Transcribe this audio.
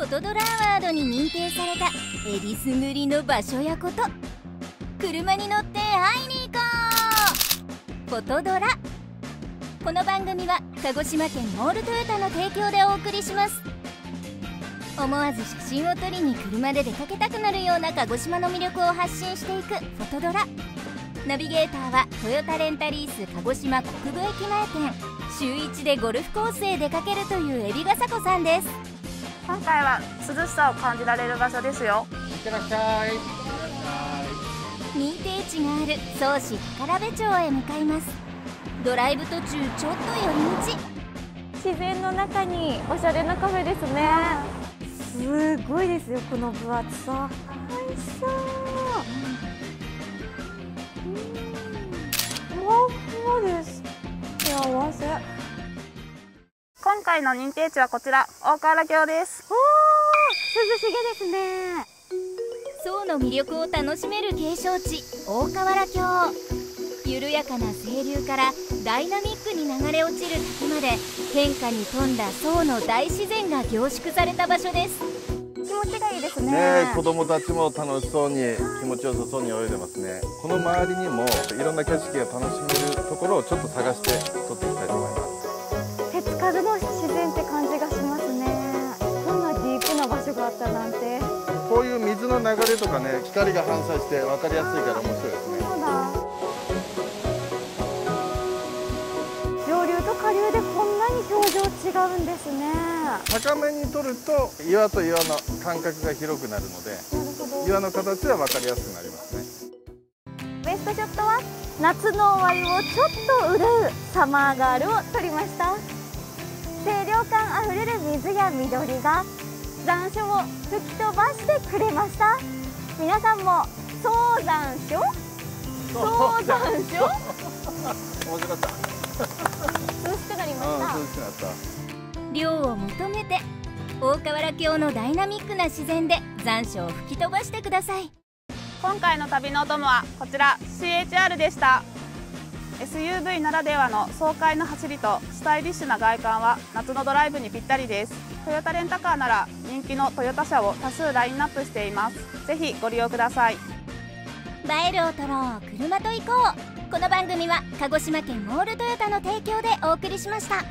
フォトドラアワードに認定されたえりすぐりの場所やこと。車に乗って会いに行こう。フォトドラ。この番組は鹿児島県モールトヨタの提供でお送りします。思わず写真を撮りに車で出かけたくなるような鹿児島の魅力を発信していくフォトドラ。ナビゲーターはトヨタレンタリース鹿児島国分駅前店。週1でゴルフコースへ出かけるという海老笠子さんです。今回は涼しさを感じられる場所ですよ。いってらっしゃい。認定地がある総市宝部町へ向かいます。ドライブ途中ちょっと寄り道。自然の中におしゃれなカフェですね。すごいですよこの分厚さ。美味しそう今回の認定地はこちら大河原峡です。おー涼しげですね。層の魅力を楽しめる景勝地大河原峡緩やかな清流からダイナミックに流れ落ちる滝まで変化に富んだ層の大自然が凝縮された場所です。気持ちがいいですね。ね子供たちも楽しそうに気持ちよさそうに泳いでますね。この周りにもいろんな景色が楽しめるところをちょっと探して撮っていきたいと思います自然って感じがしますね。こんなディープな場所があったなんて。こういう水の流れとかね光が反射して分かりやすいから面白いですね。そうだ。上流と下流でこんなに表情違うんですね。高めに撮ると岩と岩の間隔が広くなるので岩の形は分かりやすくなりますね。ベストショットは夏の終わりをちょっと憂うサマーガールを撮りました清涼感あふれる水や緑が残暑を吹き飛ばしてくれました。皆さんも早残暑。早残暑。面白かった。涼しくなりましたうん涼しくなった。涼を求めて大河原峡のダイナミックな自然で残暑を吹き飛ばしてください。今回の旅のお供はこちら CHR でした SUV ならではの爽快な走りとスタイリッシュな外観は夏のドライブにぴったりです。トヨタレンタカーなら人気のトヨタ車を多数ラインナップしています。ぜひご利用ください。映えるを撮ろう。車と行こう。この番組は鹿児島県モールトヨタの提供でお送りしました。